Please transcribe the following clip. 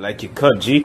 Like you cut, G.